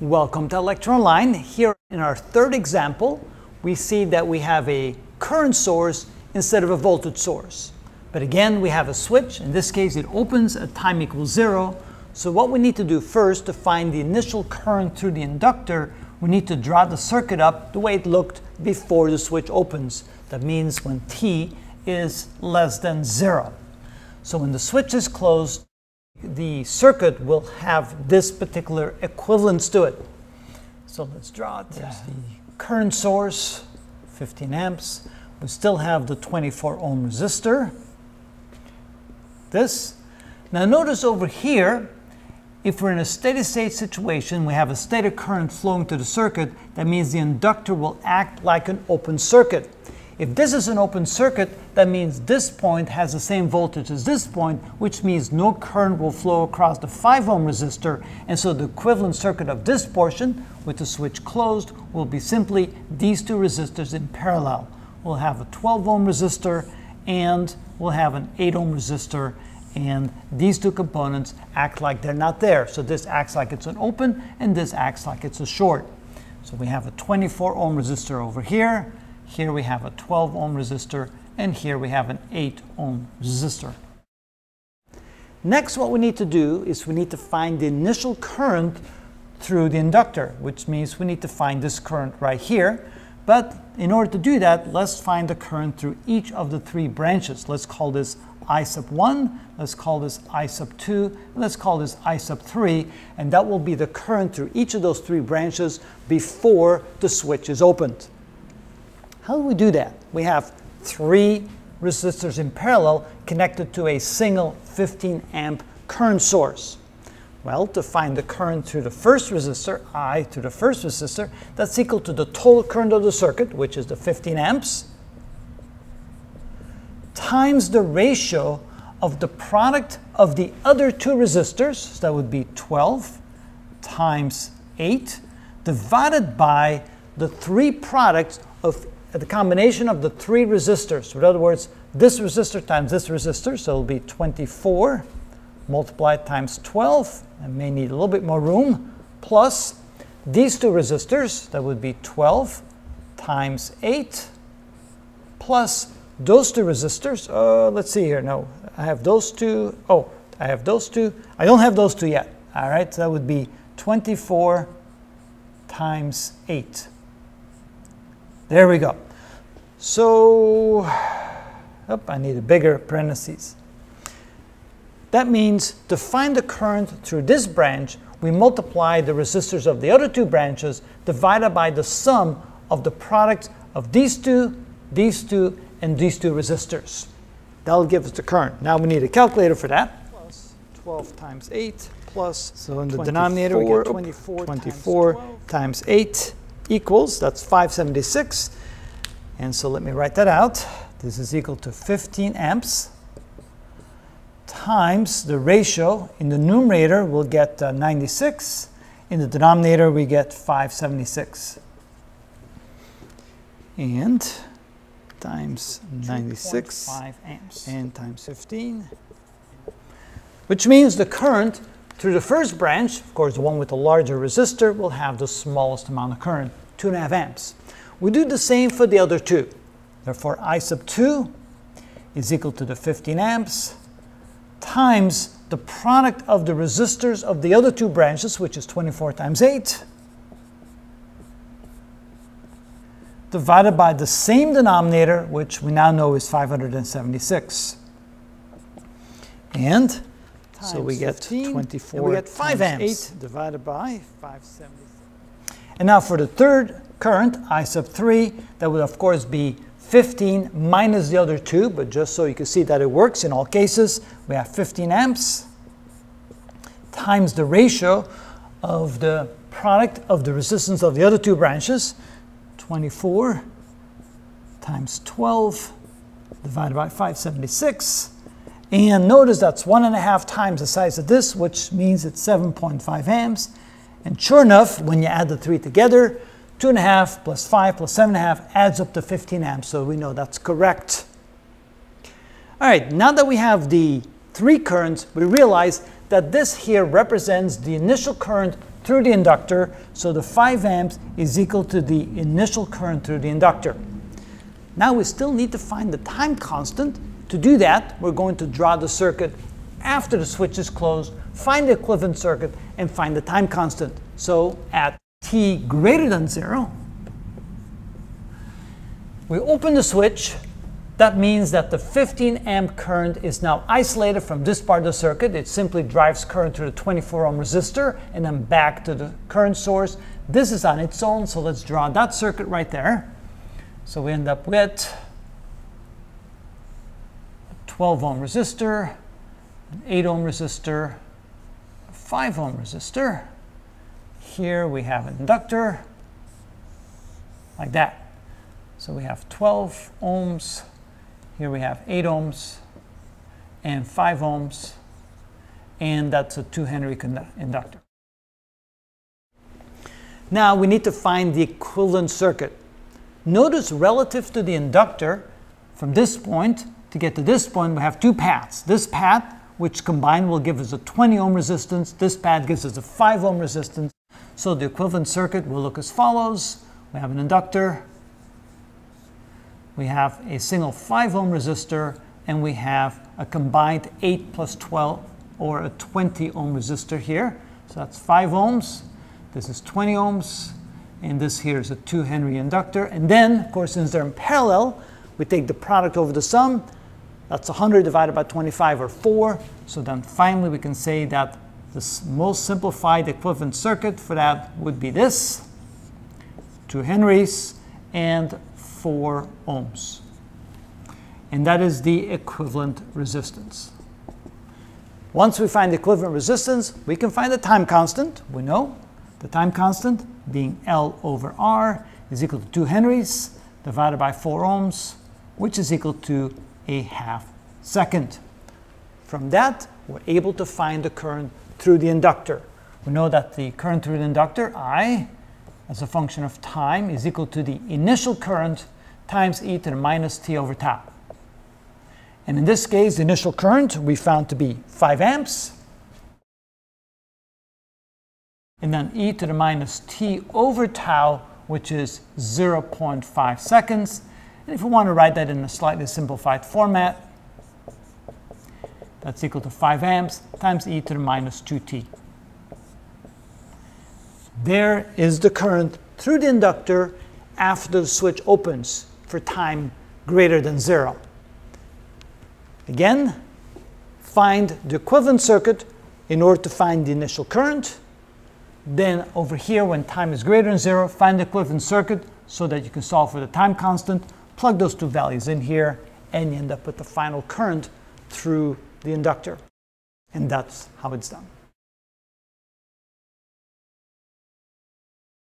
Welcome to ilectureonline. Here in our third example, we see that we have a current source instead of a voltage source. But again, we have a switch. In this case, it opens at time equals zero. So what we need to do first to find the initial current through the inductor, we need to draw the circuit up the way it looked before the switch opens. That means when t is less than zero. So when the switch is closed, the circuit will have this particular equivalence to it. So let's draw it. There's the current source, 15 amps. We still have the 24 ohm resistor. This. Now notice over here, if we're in a steady state situation, we have a steady current flowing to the circuit, that means the inductor will act like an open circuit. If this is an open circuit, that means this point has the same voltage as this point, which means no current will flow across the 5 ohm resistor, and so the equivalent circuit of this portion, with the switch closed, will be simply these two resistors in parallel. We'll have a 12 ohm resistor and we'll have an 8 ohm resistor, and these two components act like they're not there. So this acts like it's an open, and this acts like it's a short. So we have a 24 ohm resistor over here, here we have a 12 ohm resistor, and here we have an 8 ohm resistor. Next, what we need to do is we need to find the initial current through the inductor, which means we need to find this current right here. But in order to do that, let's find the current through each of the three branches. Let's call this I sub 1, let's call this I sub 2, let's call this I sub 3, and that will be the current through each of those three branches before the switch is opened. How do we do that? We have three resistors in parallel connected to a single 15 amp current source. Well, to find the current through the first resistor, I through the first resistor, that's equal to the total current of the circuit, which is the 15 amps, times the ratio of the product of the other two resistors, so that would be 12 times 8, divided by the three products of the combination of the three resistors. In other words, this resistor times this resistor, so it'll be 24 multiplied times 12, I may need a little bit more room, plus these two resistors, that would be 12 times 8, plus those two resistors, uh, let's see here, no, I have those two, oh, I have those two, I don't have those two yet, all right, so that would be 24 times 8. There we go. So, oh, I need a bigger parentheses. That means to find the current through this branch, we multiply the resistors of the other two branches divided by the sum of the product of these two, these two, and these two resistors. That'll give us the current. Now we need a calculator for that. Plus 12 times 8 plus, so in the denominator we get 24, 24 times, times 8 equals, that's 576. And so let me write that out. This is equal to 15 amps times the ratio. In the numerator, we'll get uh, 96. In the denominator, we get 576. And times 96 amps. and times 15, which means the current through the first branch, of course, the one with the larger resistor will have the smallest amount of current, 2.5 amps. We do the same for the other two. Therefore, I sub 2 is equal to the 15 amps times the product of the resistors of the other two branches, which is 24 times 8, divided by the same denominator, which we now know is 576. And so we get 15, 24 we get 5 amps. 8 divided by 576. And now for the third current, I sub 3, that would of course be 15 minus the other two, but just so you can see that it works in all cases, we have 15 amps times the ratio of the product of the resistance of the other two branches, 24 times 12 divided by 576. And notice that's one and a half times the size of this, which means it's 7.5 amps. And sure enough, when you add the three together, 2.5 plus 5 plus 7.5 adds up to 15 amps, so we know that's correct. All right, now that we have the three currents, we realize that this here represents the initial current through the inductor, so the 5 amps is equal to the initial current through the inductor. Now we still need to find the time constant. To do that, we're going to draw the circuit after the switch is closed, find the equivalent circuit, and find the time constant. So at t greater than 0, we open the switch, that means that the 15 amp current is now isolated from this part of the circuit. It simply drives current through the 24 ohm resistor and then back to the current source. This is on its own, so let's draw that circuit right there. So we end up with 12 ohm resistor, an 8 ohm resistor, a 5 ohm resistor. Here we have an inductor, like that. So we have 12 ohms, here we have 8 ohms and 5 ohms, and that's a 2 Henry inductor. Now we need to find the equivalent circuit. Notice relative to the inductor, from this point to get to this point, we have two paths. This path, which combined will give us a 20 ohm resistance. This path gives us a 5 ohm resistance. So the equivalent circuit will look as follows. We have an inductor, we have a single 5 ohm resistor, and we have a combined 8 plus 12 or a 20 ohm resistor here. So that's 5 ohms. This is 20 ohms. And this here is a 2 Henry inductor. And then, of course, since they're in parallel, we take the product over the sum. That's 100 divided by 25 or 4. So then finally we can say that the most simplified equivalent circuit for that would be this. 2 Henrys and 4 ohms. And that is the equivalent resistance. Once we find the equivalent resistance, we can find the time constant. We know the time constant being L over R is equal to 2 Henrys divided by 4 ohms, which is equal to a half second. From that, we're able to find the current through the inductor. We know that the current through the inductor, I, as a function of time is equal to the initial current times e to the minus t over tau. And in this case, the initial current we found to be 5 amps. And then e to the minus t over tau, which is 0.5 seconds. And if we want to write that in a slightly simplified format, that's equal to 5 amps times e to the minus 2t. There is the current through the inductor after the switch opens for time greater than zero. Again, find the equivalent circuit in order to find the initial current. Then over here, when time is greater than zero, find the equivalent circuit so that you can solve for the time constant, plug those two values in here, and you end up with the final current through the inductor. And that's how it's done.